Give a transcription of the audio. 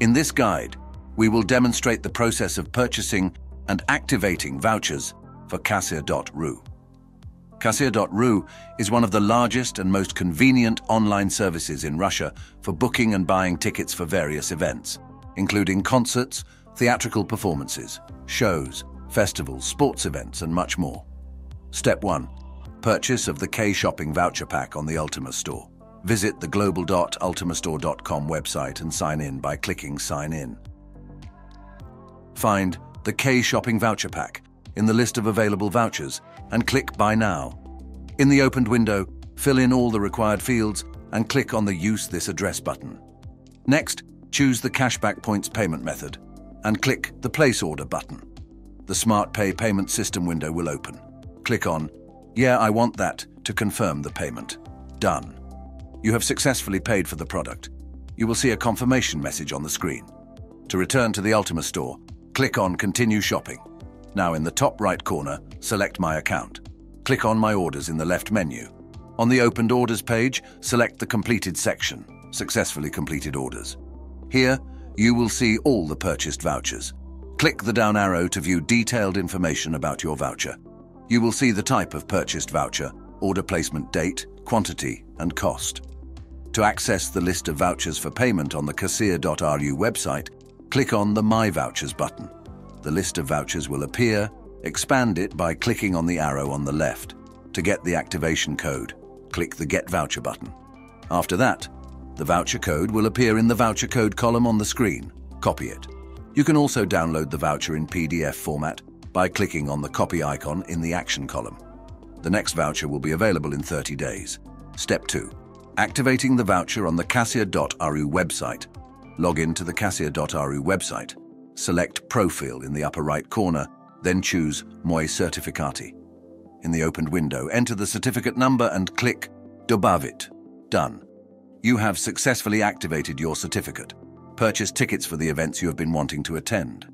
In this guide, we will demonstrate the process of purchasing and activating vouchers for Kassir.ru. Kassir.ru is one of the largest and most convenient online services in Russia for booking and buying tickets for various events, including concerts, theatrical performances, shows, festivals, sports events, and much more. Step 1. Purchase of the K-Shopping Voucher Pack on the Ultima Store. Visit the global.ultimastore.com website and sign in by clicking Sign In. Find the K-Shopping Voucher Pack in the list of available vouchers and click Buy Now. In the opened window, fill in all the required fields and click on the Use this address button. Next, choose the cashback points payment method and click the Place Order button. The Smart Pay payment system window will open. Click on Yeah, I want that to confirm the payment. Done. You have successfully paid for the product. You will see a confirmation message on the screen. To return to the Ultima store, click on Continue Shopping. Now in the top right corner, select My Account. Click on My Orders in the left menu. On the Opened Orders page, select the Completed section, Successfully Completed Orders. Here, you will see all the purchased vouchers. Click the down arrow to view detailed information about your voucher. You will see the type of purchased voucher, order placement date, quantity, and cost. To access the list of vouchers for payment on the Kassir.ru website, click on the My Vouchers button. The list of vouchers will appear. Expand it by clicking on the arrow on the left. To get the activation code, click the Get Voucher button. After that, the voucher code will appear in the voucher code column on the screen. Copy it. You can also download the voucher in PDF format by clicking on the copy icon in the action column. The next voucher will be available in 30 days. Step 2. Activating the voucher on the Kassir.ru website. Log in to the Kassir.ru website. Select Profile in the upper right corner, then choose Moi Certificati. In the opened window, enter the certificate number and click Dobavit. Done. You have successfully activated your certificate. Purchase tickets for the events you have been wanting to attend.